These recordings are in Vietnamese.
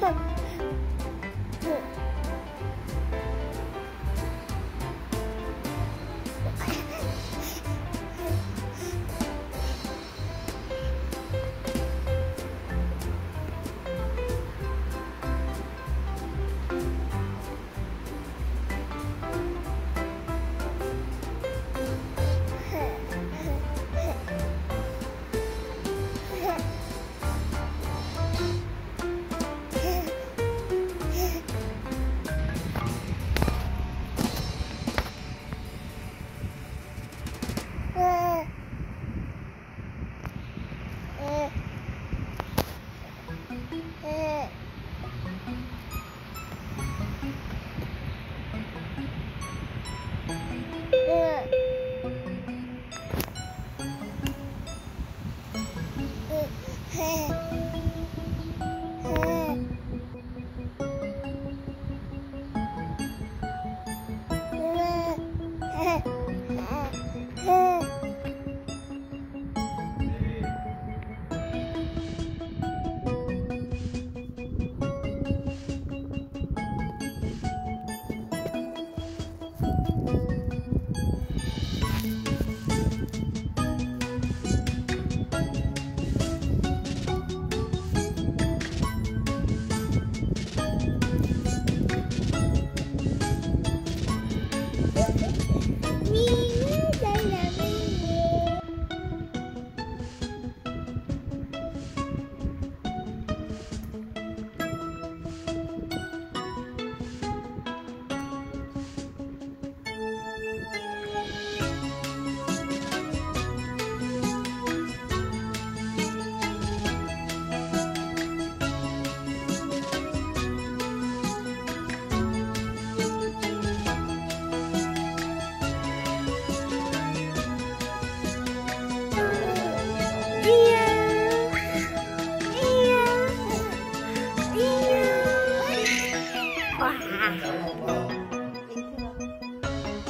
但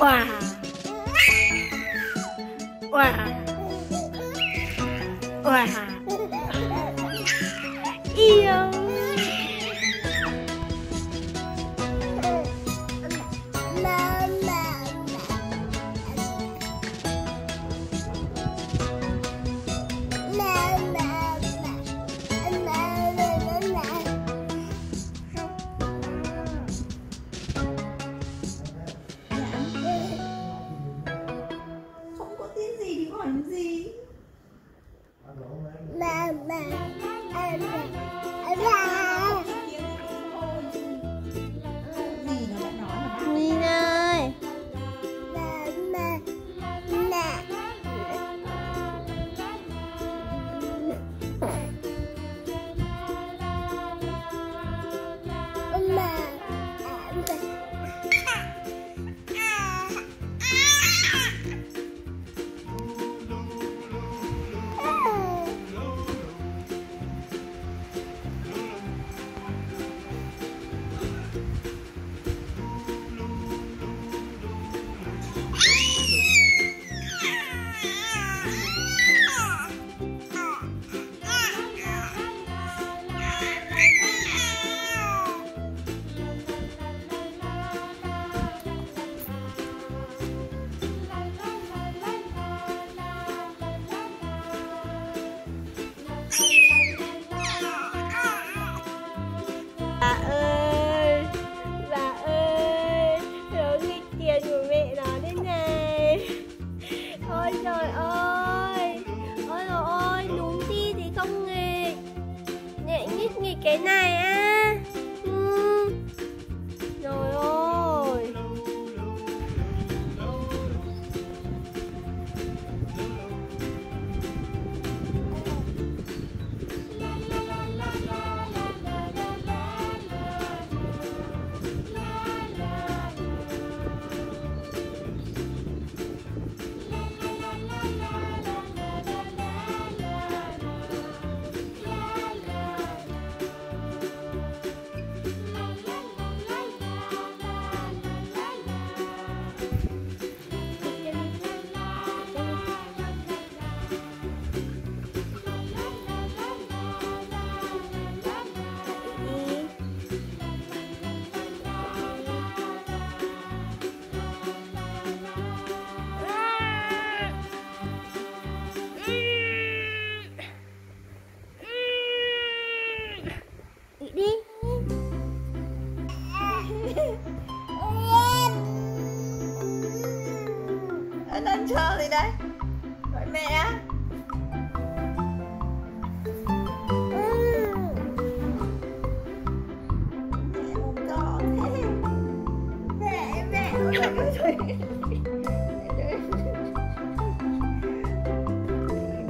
Wah. Wah. Wah. Iya.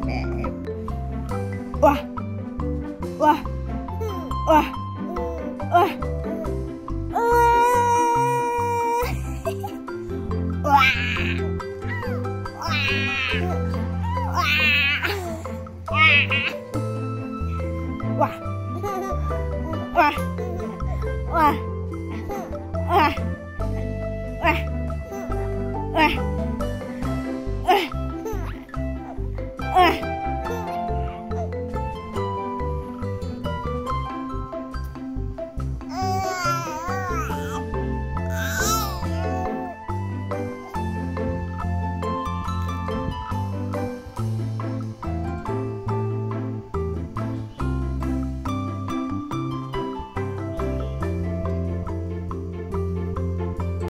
Mẹ Wow. Wow. Wow.